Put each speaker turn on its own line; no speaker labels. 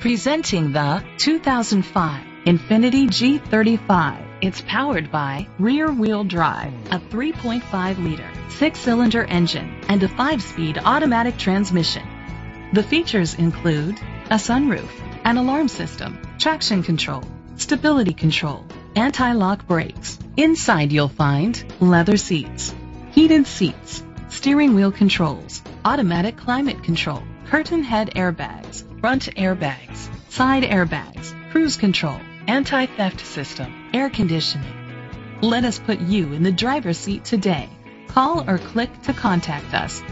Presenting the 2005 Infiniti G35. It's powered by rear-wheel drive, a 3.5-liter six-cylinder engine, and a five-speed automatic transmission. The features include a sunroof, an alarm system, traction control, stability control, anti-lock brakes. Inside you'll find leather seats, heated seats, steering wheel controls, automatic climate control, curtain head airbags, front airbags, side airbags, cruise control, anti-theft system, air conditioning. Let us put you in the driver's seat today. Call or click to contact us